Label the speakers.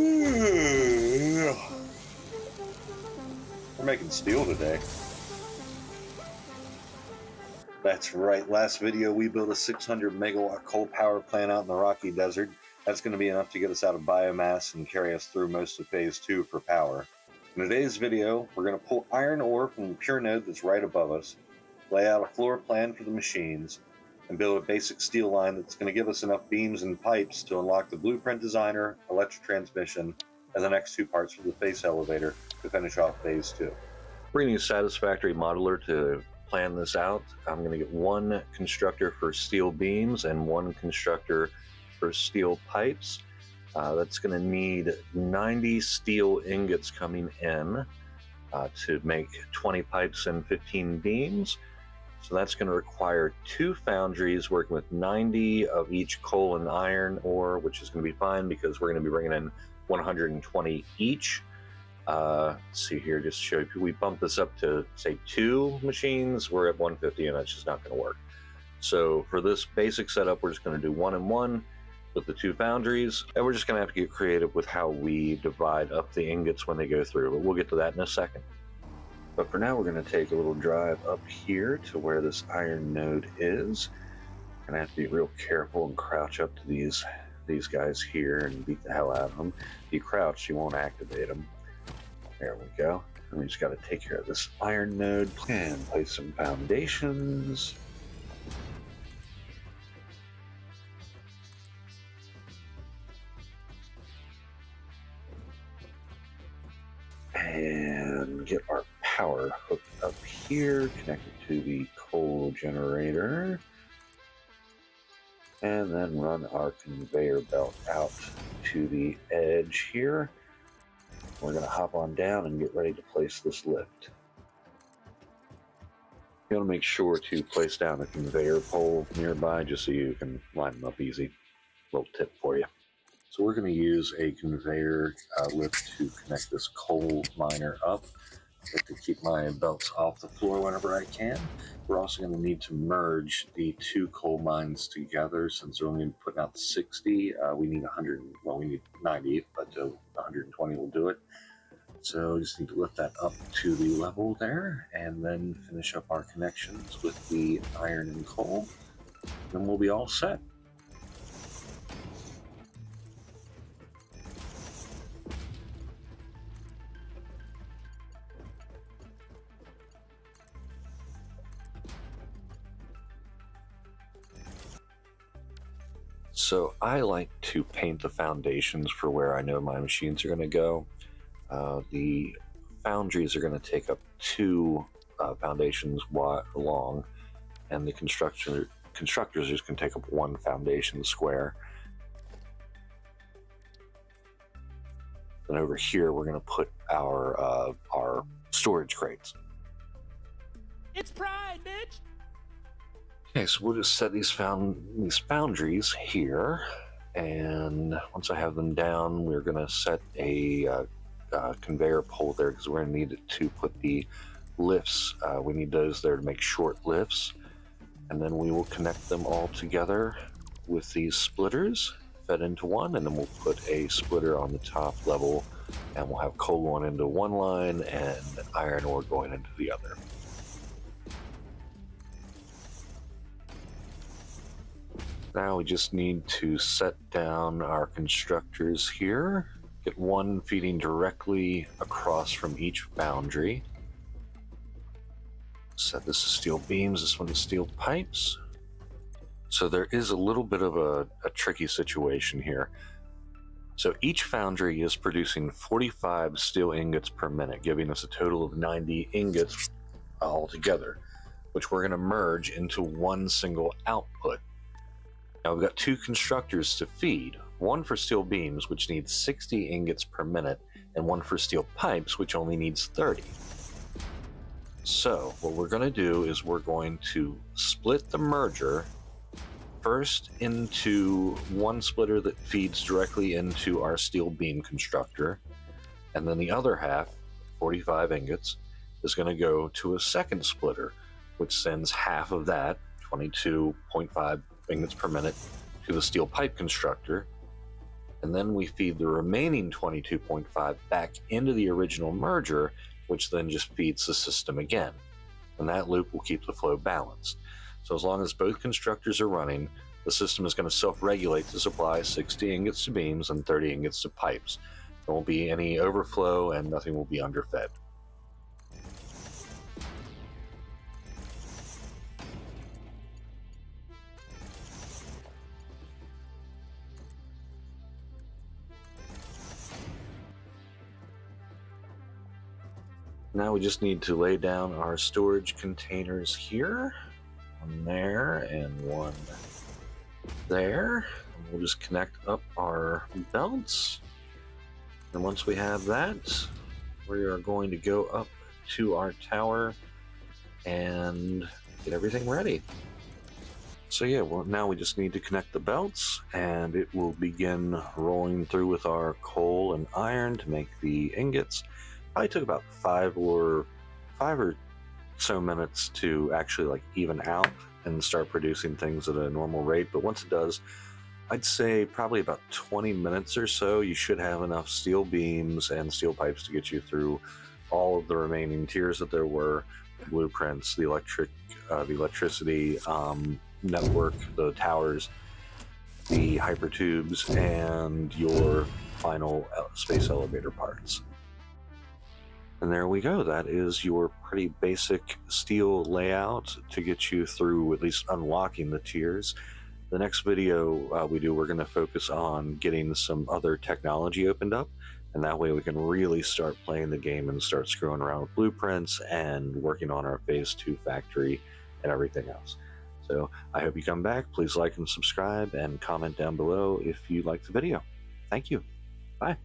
Speaker 1: Hmm. We're making steel today. That's right. Last video, we built a 600 megawatt coal power plant out in the Rocky Desert. That's going to be enough to get us out of biomass and carry us through most of phase two for power. In today's video, we're going to pull iron ore from the pure node that's right above us, lay out a floor plan for the machines, and build a basic steel line that's going to give us enough beams and pipes to unlock the blueprint designer, electric transmission, and the next two parts for the space elevator to finish off phase two. To use Satisfactory Modeler to plan this out. I'm going to get one constructor for steel beams and one constructor for steel pipes. Uh, that's going to need 90 steel ingots coming in uh, to make 20 pipes and 15 beams. So that's going to require two foundries working with 90 of each coal and iron ore, which is going to be fine because we're going to be bringing in 120 each. Uh, let's see here, just to show you, we bump this up to say two machines, we're at 150 and that's just not going to work. So for this basic setup, we're just going to do one and one with the two foundries, and we're just going to have to get creative with how we divide up the ingots when they go through, but we'll get to that in a second. But for now, we're going to take a little drive up here to where this iron node is. Gonna have to be real careful and crouch up to these these guys here and beat the hell out of them. If you crouch, you won't activate them. There we go. And we just got to take care of this iron node and place some foundations. And get our power hooked up here, connected to the coal generator. And then run our conveyor belt out to the edge here. We're going to hop on down and get ready to place this lift. You want to make sure to place down a conveyor pole nearby just so you can line them up easy. Little tip for you. So we're going to use a conveyor uh, lift to connect this coal miner up like to keep my belts off the floor whenever I can. We're also going to need to merge the two coal mines together since they're only putting out 60. Uh, we need 100, well, we need 90, but uh, 120 will do it. So just need to lift that up to the level there and then finish up our connections with the iron and coal. Then we'll be all set. So I like to paint the foundations for where I know my machines are going to go. Uh, the foundries are going to take up two uh, foundations long, and the construction constructors just can take up one foundation square. Then over here, we're going to put our uh, our storage crates.
Speaker 2: It's pride, bitch.
Speaker 1: Okay, so we'll just set these found these foundries here, and once I have them down, we're gonna set a uh, uh, conveyor pole there because we're gonna need it to put the lifts. Uh, we need those there to make short lifts, and then we will connect them all together with these splitters fed into one, and then we'll put a splitter on the top level, and we'll have coal going into one line and iron ore going into the other. Now we just need to set down our constructors here. Get one feeding directly across from each foundry. Set this to steel beams, this one to steel pipes. So there is a little bit of a, a tricky situation here. So each foundry is producing 45 steel ingots per minute, giving us a total of 90 ingots altogether, which we're going to merge into one single output. Now we've got two constructors to feed, one for steel beams, which needs 60 ingots per minute, and one for steel pipes, which only needs 30. So what we're going to do is we're going to split the merger first into one splitter that feeds directly into our steel beam constructor, and then the other half, 45 ingots, is going to go to a second splitter, which sends half of that, 22.5 ingots per minute to the steel pipe constructor. And then we feed the remaining 22.5 back into the original merger, which then just feeds the system again. And that loop will keep the flow balanced. So as long as both constructors are running, the system is going to self-regulate to supply 60 ingots to beams and 30 ingots to pipes. There won't be any overflow and nothing will be underfed. Now we just need to lay down our storage containers here. One there and one there. We'll just connect up our belts. And once we have that, we are going to go up to our tower and get everything ready. So yeah, well now we just need to connect the belts and it will begin rolling through with our coal and iron to make the ingots. Probably took about five or five or so minutes to actually like even out and start producing things at a normal rate. But once it does, I'd say probably about 20 minutes or so, you should have enough steel beams and steel pipes to get you through all of the remaining tiers that there were, the blueprints, the electric, uh, the electricity um, network, the towers, the hypertubes, and your final space elevator parts. And there we go. That is your pretty basic steel layout to get you through at least unlocking the tiers. The next video uh, we do, we're going to focus on getting some other technology opened up. And that way we can really start playing the game and start screwing around with blueprints and working on our phase two factory and everything else. So I hope you come back. Please like and subscribe and comment down below if you like the video. Thank you. Bye.